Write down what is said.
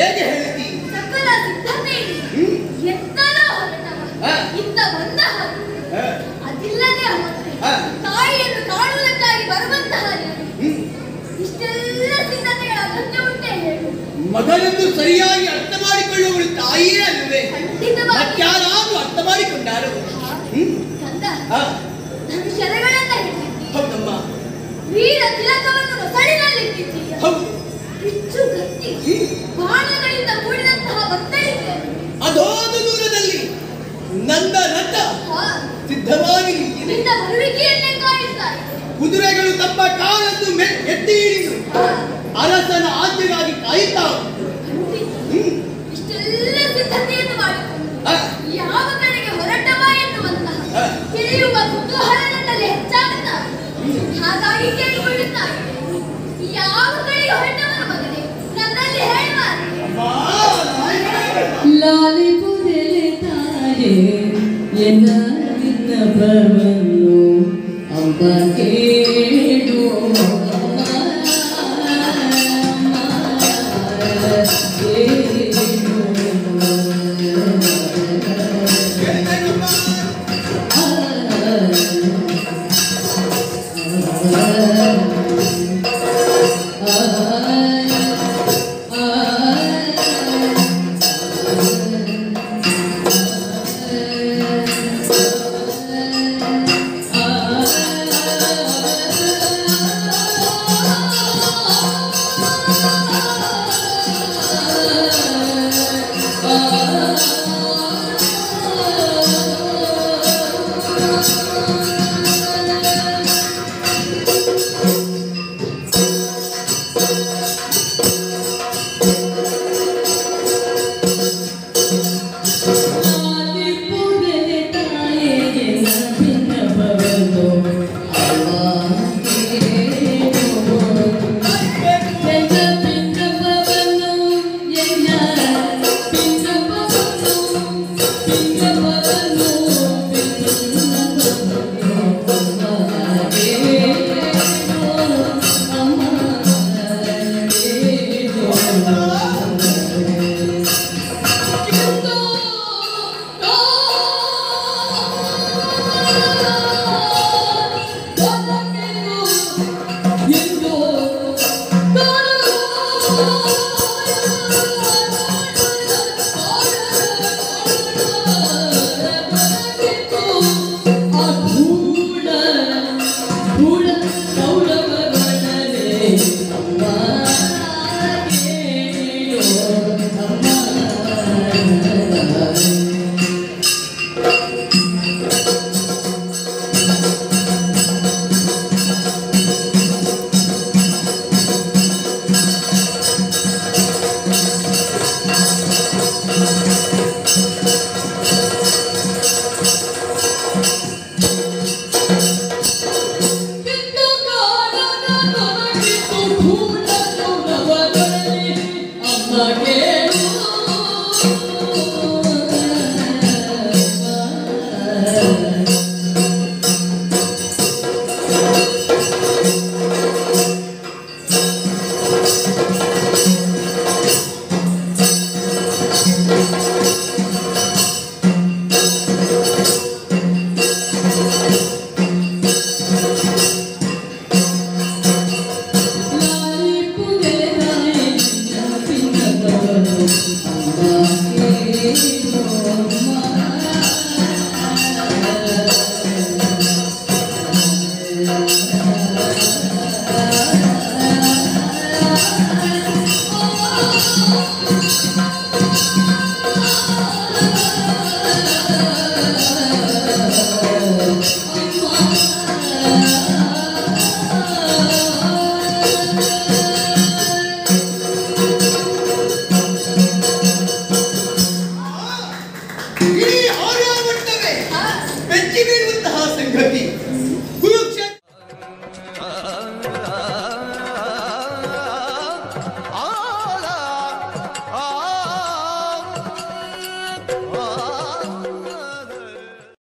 ಹೇಗೆ ಹೇಳ್ತಿ? ಸಕಲ ಎತ್ತಲ ಹೊರಟವ? ಹ. ಇತ್ತ ಬಂದ ಹಾಗೆ ಅದಿಲ್ಲದೆ ತಾಯಿಯನ್ನು ಕಾಣುವುದಕ್ಕಾಗಿ ಬರುವಂತಹ ಇಷ್ಟೆಲ್ಲ ಸಿದ್ಧತೆಗಳ ಅಗತ್ಯ ಉಂಟೆ ಹೇಳು. ಮಗನನ್ನು ಸರಿಯಾಗಿ ಅರ್ಥ ಮಾಡಿಕೊಳ್ಳುವಳು ತಾಯಿಯೇ ಅಲ್ವೇ ಅರ್ಥ ಮಾಡಿಕೊಂಡಾರು? ಕಂದ ನಾನು ಶರಗಳನ್ನ ಹೌದಮ್ಮ. ವೀರ ತಿಲಕವನ್ನು ನೊಸಳಿನಲ್ಲಿಟ್ಟಿದ್ದೀಯ ಹೌದು. ಹೆಚ್ಚು ಗಟ್ಟಿ. ಬಾಣಗಳಿಂದ ಕೂಡಿದಂತಹ ಇದೆ. ಅದೋದು ದೂರದಲ್ಲಿ ನಂದ ಹಾ, ಸಿದ್ಧವಾಗಿ ಬರುವಿಕೆಯನ್ನೇ ಕಾಯುತ್ತಾ ಕುದುರೆಗಳು ತಮ್ಮ ಕಾಲನ್ನು ಎತ್ತಿ ಹಿಡಿದು ಅರಸನ ಆಜ್ಞೆಗಾಗಿ ಎನ್ನ ವಿನ್ನಪವನ್ನು ಅಮ್ಮ ಕೇಳು